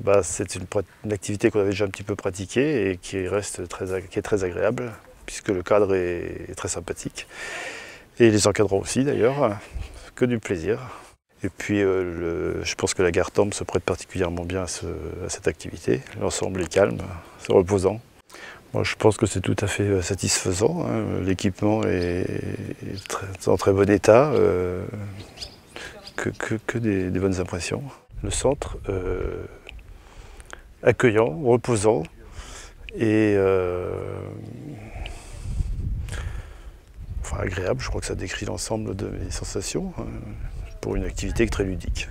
bah, C'est une, activité qu'on avait déjà un petit peu pratiquée et qui, reste très, qui est très agréable puisque le cadre est, très sympathique. Et les encadrants aussi d'ailleurs, que du plaisir. Et puis euh, je pense que la gare Temple se prête particulièrement bien à, cette activité. L'ensemble est calme, c'est reposant. Moi, je pense que c'est tout à fait euh, satisfaisant. Hein. L'équipement est, en très bon état. Euh, que, des, bonnes impressions. Le centre accueillant, reposant et agréable. Je crois que ça décrit l'ensemble de mes sensations hein, pour une activité très ludique.